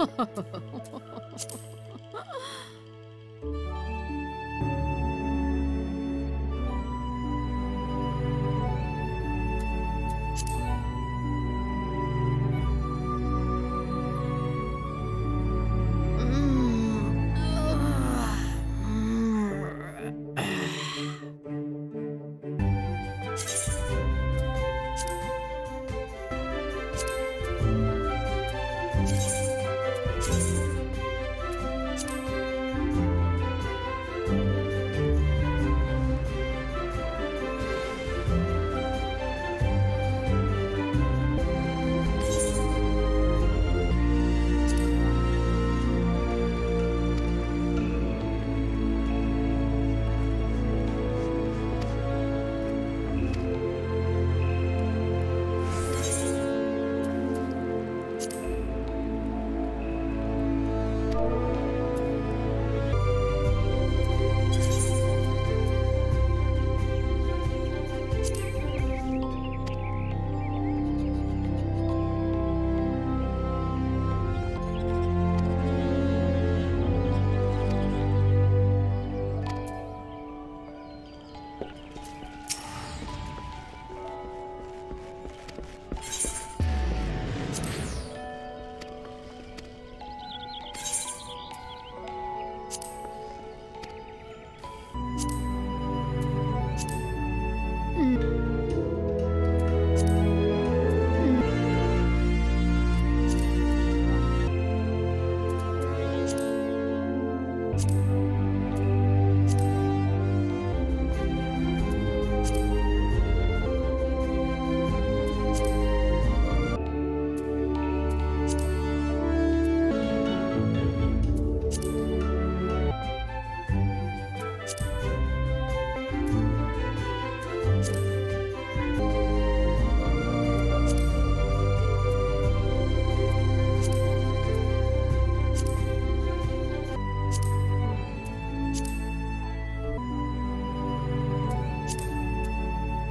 ハハハハ!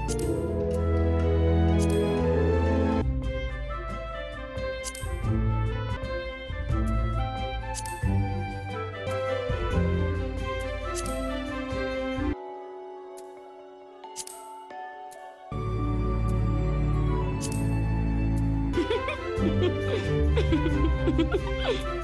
フフフフ。